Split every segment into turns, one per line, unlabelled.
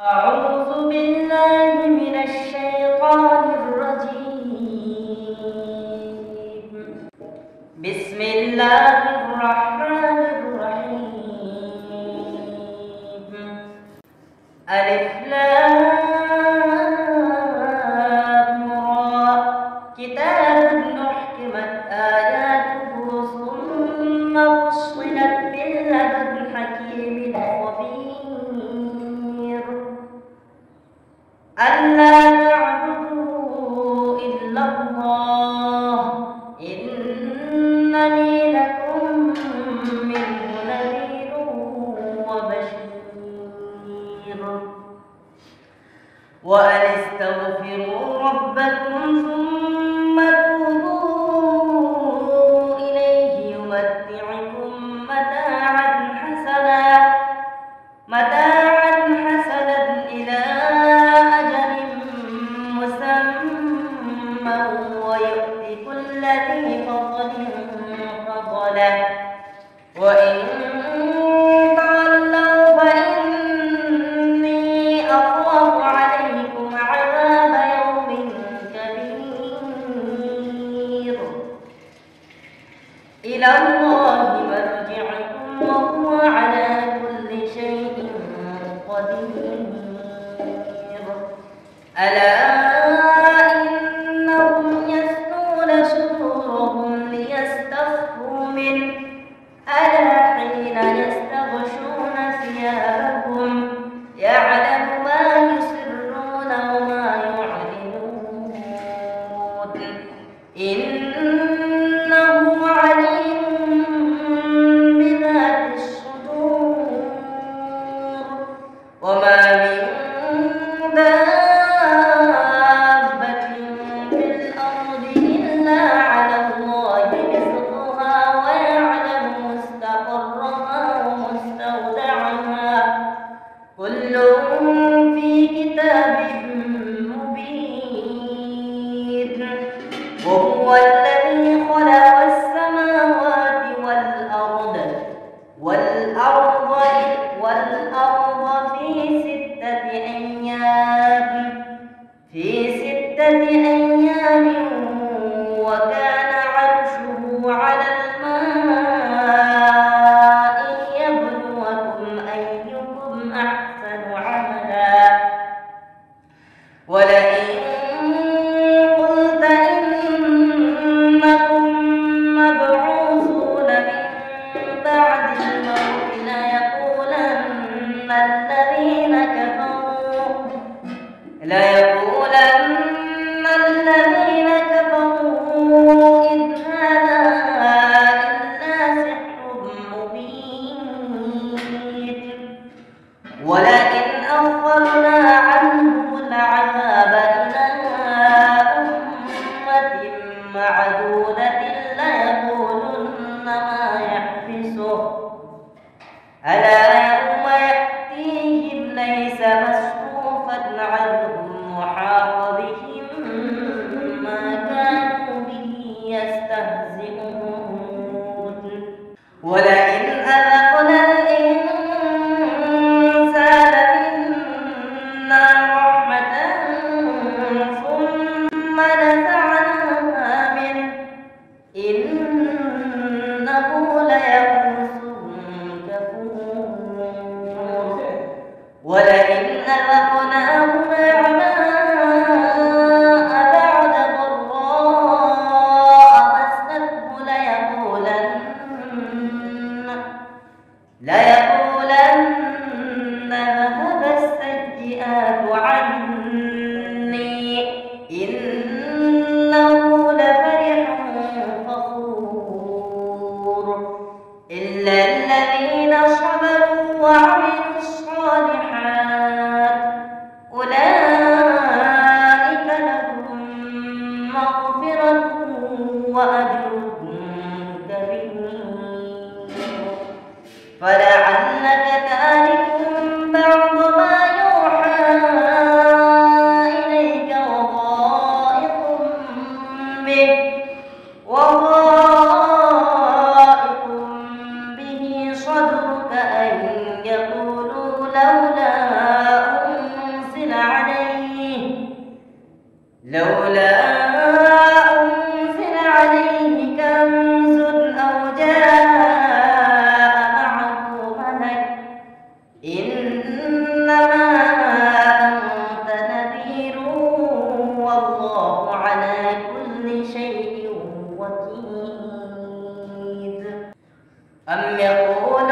أعوذ بالله من الشيطان الرجيم. بسم الله الرحمن الرحيم. ألف لام را. كتاب أحكمت آياته ثم فصلت لدن حكيم خبير ألا تعبدوا إلا الله إنني لكم منه نذير وبشير وأن استغفروا ربكم ثم توبوا إليه يمتعكم متاعا 我 بعد الموت ليقولن الذين كفروا. الذين كفروا إن هذا إلا سحر مبين. ولئن يحبسه ألا يوم يأتيهم ليس مصروفا عنهم وحاق بهم ما كانوا به يستهزئون. ولئن ليقولن ذهب السيئات عني. إنه لفرح فخور. إلا الذين فلعلك تارك بعض ما يوحى إليك وضائق به وضائق به صدرك أن يقولوا لولا أنزل عليه لولا أم يقولون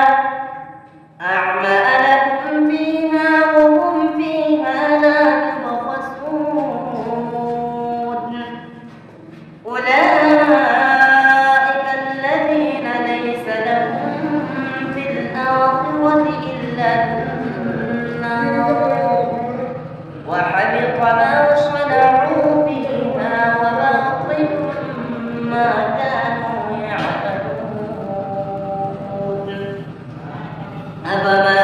فيها كانوا يعملون أفما